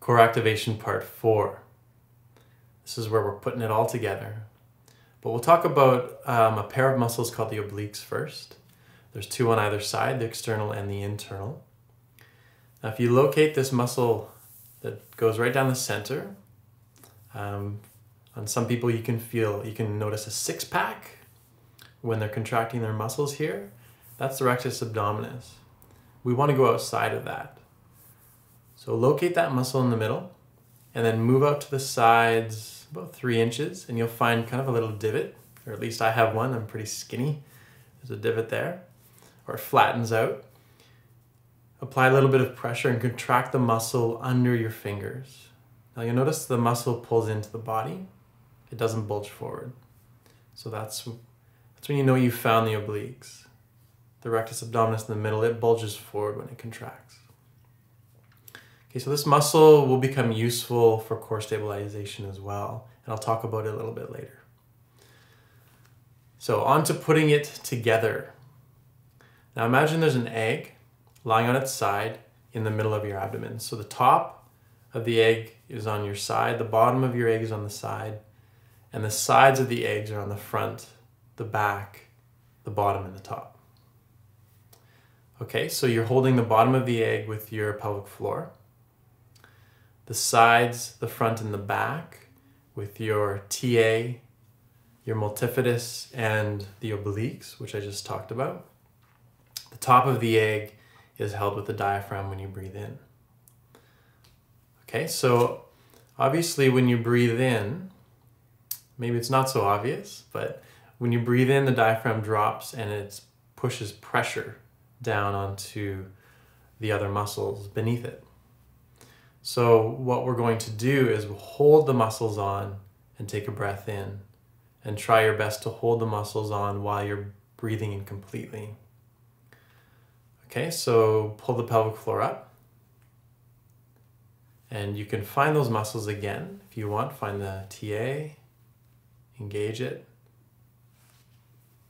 core activation part four. This is where we're putting it all together. But we'll talk about um, a pair of muscles called the obliques first. There's two on either side, the external and the internal. Now, if you locate this muscle that goes right down the center, um, on some people you can feel, you can notice a six pack when they're contracting their muscles here. That's the rectus abdominis. We want to go outside of that. So locate that muscle in the middle and then move out to the sides about three inches and you'll find kind of a little divot, or at least I have one, I'm pretty skinny. There's a divot there, or it flattens out. Apply a little bit of pressure and contract the muscle under your fingers. Now you'll notice the muscle pulls into the body. It doesn't bulge forward. So that's, that's when you know you've found the obliques. The rectus abdominis in the middle, it bulges forward when it contracts. Okay, so this muscle will become useful for core stabilization as well, and I'll talk about it a little bit later. So on to putting it together. Now imagine there's an egg lying on its side in the middle of your abdomen. So the top of the egg is on your side, the bottom of your egg is on the side, and the sides of the eggs are on the front, the back, the bottom, and the top. Okay, so you're holding the bottom of the egg with your pelvic floor the sides, the front, and the back with your TA, your multifidus, and the obliques, which I just talked about. The top of the egg is held with the diaphragm when you breathe in. Okay, so obviously when you breathe in, maybe it's not so obvious, but when you breathe in, the diaphragm drops and it pushes pressure down onto the other muscles beneath it. So what we're going to do is hold the muscles on and take a breath in and try your best to hold the muscles on while you're breathing in completely. Okay, so pull the pelvic floor up. And you can find those muscles again if you want. Find the TA, engage it.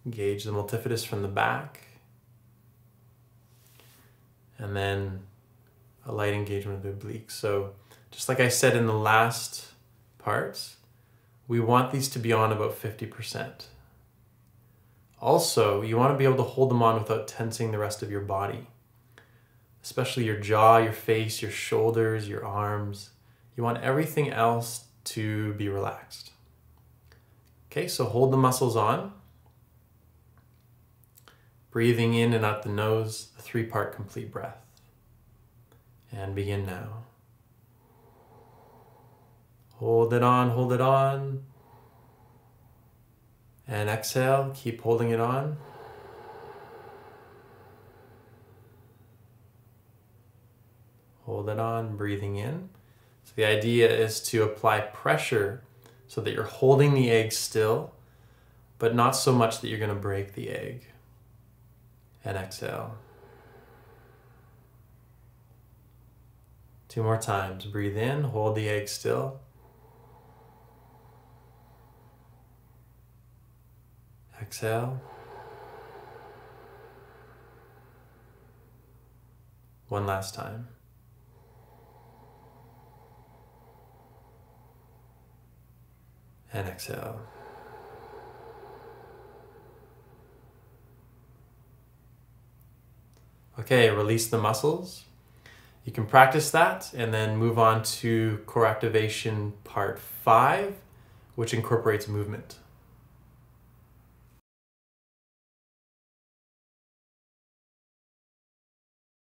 Engage the multifidus from the back. And then a light engagement of the obliques. So just like I said in the last parts, we want these to be on about 50%. Also, you want to be able to hold them on without tensing the rest of your body, especially your jaw, your face, your shoulders, your arms. You want everything else to be relaxed. Okay, so hold the muscles on. Breathing in and out the nose, the three part complete breath and begin now. Hold it on, hold it on. And exhale, keep holding it on. Hold it on, breathing in. So the idea is to apply pressure so that you're holding the egg still, but not so much that you're going to break the egg. And exhale. Two more times. Breathe in, hold the egg still. Exhale. One last time. And exhale. Okay, release the muscles. You can practice that and then move on to core activation part five, which incorporates movement.